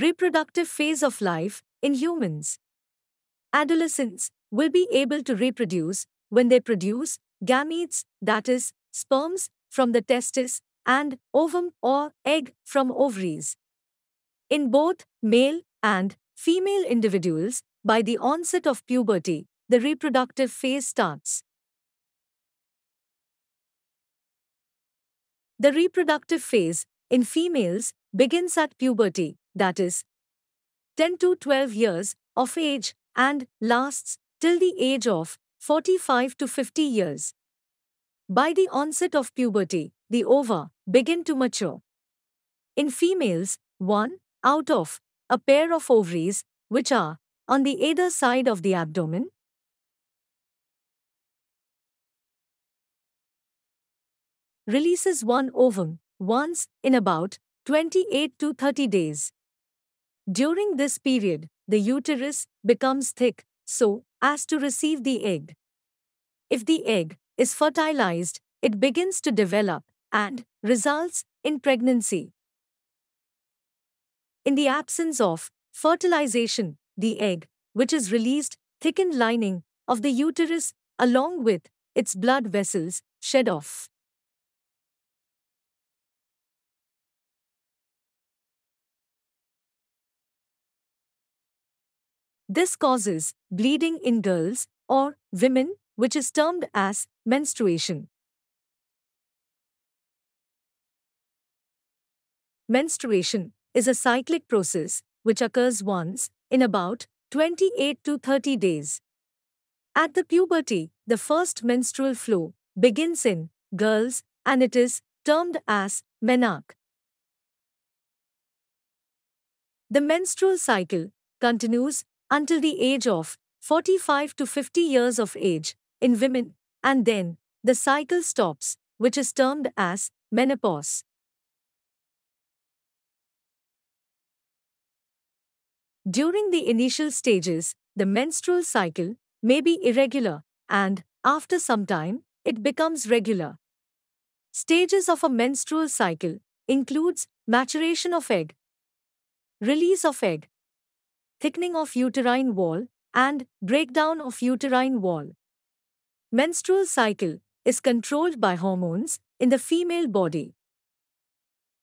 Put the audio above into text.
Reproductive phase of life in humans. Adolescents will be able to reproduce when they produce gametes, that is, sperms, from the testis, and ovum or egg from ovaries. In both male and female individuals, by the onset of puberty, the reproductive phase starts. The reproductive phase in females begins at puberty, that is, 10 to 12 years of age, and lasts till the age of 45 to 50 years. By the onset of puberty, the ova begin to mature. In females, one out of a pair of ovaries, which are on the either side of the abdomen, releases one ovum once in about 28 to 30 days. During this period, the uterus becomes thick so as to receive the egg. If the egg is fertilized, it begins to develop and results in pregnancy. In the absence of fertilization, the egg, which is released, thickened lining of the uterus along with its blood vessels shed off. This causes bleeding in girls or women, which is termed as menstruation. Menstruation is a cyclic process which occurs once in about 28 to 30 days. At the puberty, the first menstrual flow begins in girls and it is termed as menarche. The menstrual cycle continues until the age of 45 to 50 years of age in women, and then the cycle stops, which is termed as menopause. During the initial stages, the menstrual cycle may be irregular, and after some time, it becomes regular. Stages of a menstrual cycle includes maturation of egg, release of egg, thickening of uterine wall, and breakdown of uterine wall. Menstrual cycle is controlled by hormones in the female body.